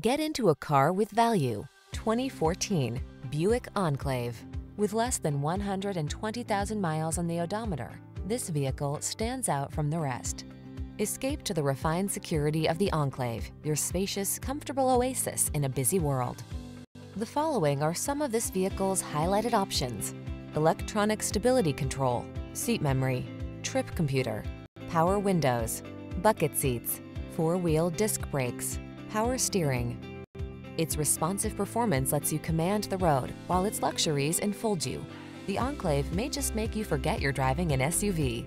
Get into a car with value. 2014 Buick Enclave. With less than 120,000 miles on the odometer, this vehicle stands out from the rest. Escape to the refined security of the Enclave, your spacious, comfortable oasis in a busy world. The following are some of this vehicle's highlighted options. Electronic stability control, seat memory, trip computer, power windows, bucket seats, four-wheel disc brakes, power steering. Its responsive performance lets you command the road, while its luxuries enfold you. The Enclave may just make you forget you're driving an SUV.